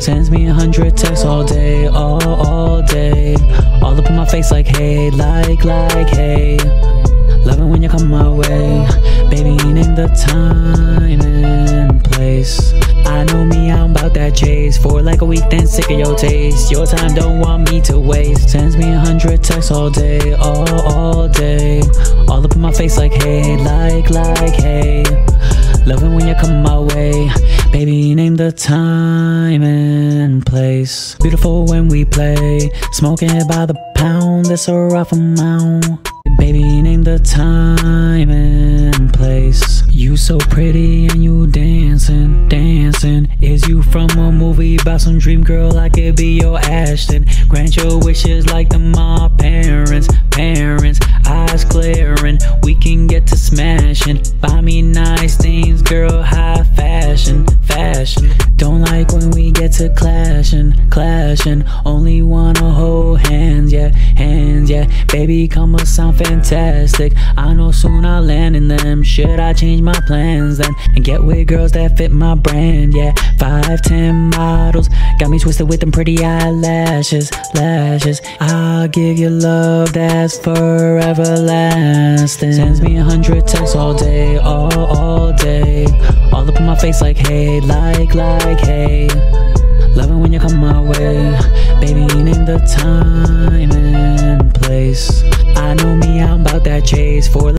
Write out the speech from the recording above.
Sends me a hundred texts all day, all, all day. All up in my face like hey, like, like hey. Loving when you come my way. Baby, name the time and place. I know me, I'm about that chase. For like a week, then sick of your taste. Your time don't want me to waste. Sends me a hundred texts all day, all, all day. All up in my face like hey, like, like hey. Loving when you come my way. Baby, name the time and place. Beautiful when we play. Smoking it by the pound, that's a rough amount. Baby, name the time and place. You so pretty and you dancing, dancing. Is you from a movie about some dream girl? I could be your Ashton. Grant your wishes like the my parents, parents. Eyes glaring, we can get to smashing. Buy me nice things, girl, high fashion. To clashing, clashing. Only wanna hold hands, yeah, hands, yeah. Baby, come a sound fantastic. I know soon I'll land in them. Should I change my plans then and get with girls that fit my brand? Yeah, five, ten models got me twisted with them pretty eyelashes, lashes. I'll give you love that's forever lasting. Sends me a hundred texts all day, all, all day. All up in my face like hey, like, like hey. Loving when you come my way. Baby, name the time and place. I know me, I'm about that chase for